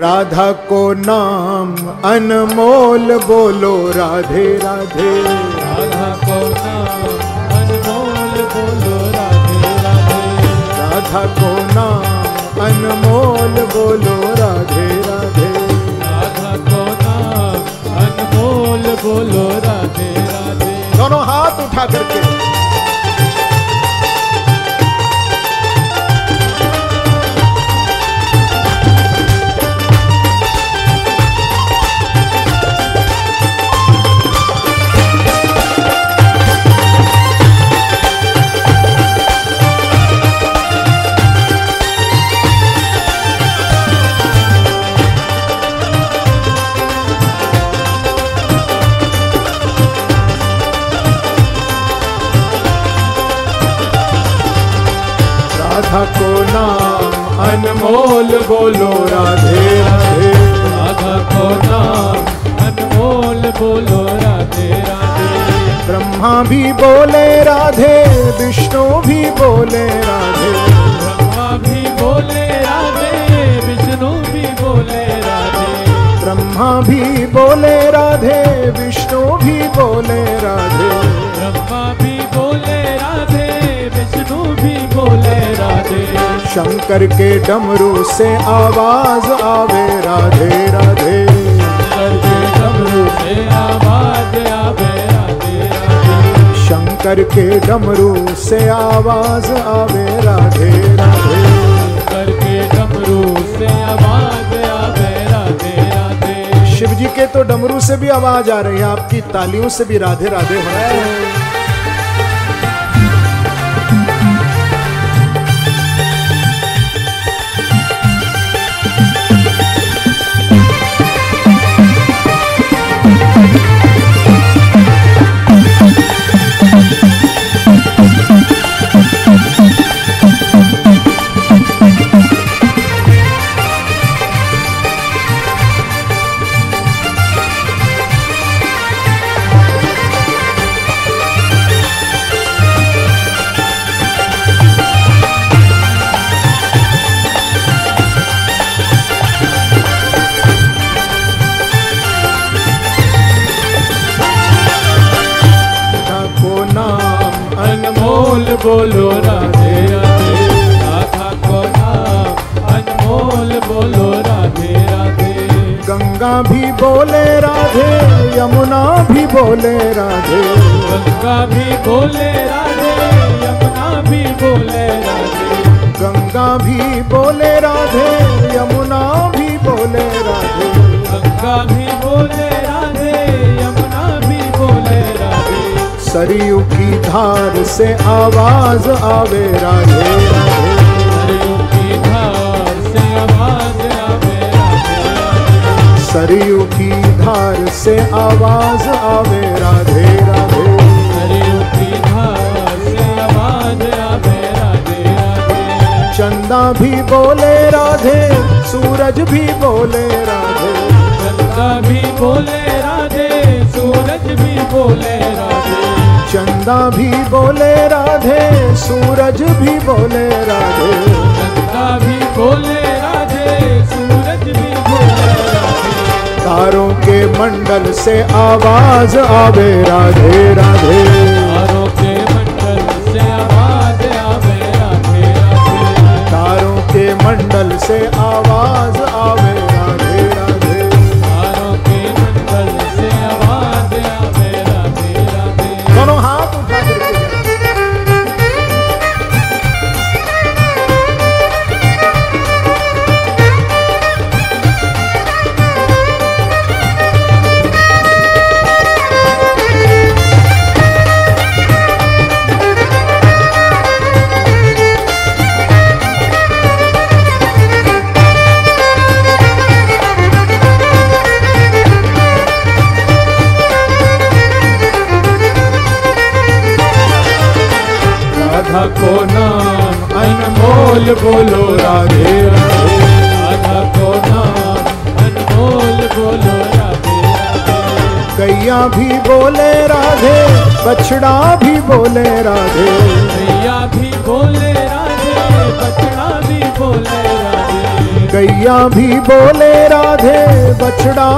राधा को नाम अनमोल बोलो राधे राधे। राधा को नाम अनमोल बोलो राधे राधे। राधा को नाम अनमोल बोलो राधे राधे। राधा को नाम अनमोल बोलो राधे राधे। दोनों हाथ उठा करके। राधा को नाम अनमोल बोलो राधे राधे। राधा को नाम अनमोल बोलो राधे राधे। ब्रह्मा भी बोले राधे विष्णु भी बोले राधे। ब्रह्मा भी बोले राधे विष्णु भी बोले राधे। ब्रह्मा भी बोले राधे विष्णु भी बोले राधे। ब्रह्मा भी बोले राधे विष्णु भी बोले शंकर के डमरू से आवाज़ आवे राधे राधे। शंकर के डमरू से आवाज़ आवे राधे राधे। शंकर के डमरू से आवाज़ आवे राधे राधे। शंकर के डमरू से आवाज़ आवे राधे राधे। शिव जी के तो डमरू से भी आवाज़ आ रही है आपकी तालियों से भी राधे राधे हो रहा है। बोलो राधे राधे राधा को नाम। अनमोल बोलो राधे राधे। गंगा भी बोले राधे यमुना भी बोले राधे। गंगा भी बोले राधे यमुना भी बोले राधे। गंगा भी बोले राधे यमुना सरयू की धार से आवाज़ आवे राधे सरयू की धार से आवाज़ आवे राधे राधे। चंदा भी बोले राधे, सूरज भी बोले राधे। चंदा भी बोले राधे, सूरज भी बोले राधे। चंदा भी बोले राधे सूरज भी बोले राधे। चंदा भी बोले राधे सूरज भी बोले राधे। तारों के मंडल से आवाज़ आवे राधे राधे। तारों के मंडल से आवाज़ आवे राधे राधे। तारों के मंडल से आवाज़ आवे बोलो राधे राधे। राधा को नाम अनमोल बोलो राधे गैया भी बोले राधे। बछड़ा भी बोले राधे। भैया भी बोले राधे। बछड़ा भी बोले राधे। गैया भी बोले राधे। बछड़ा